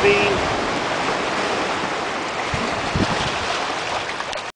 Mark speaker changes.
Speaker 1: the